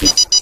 you.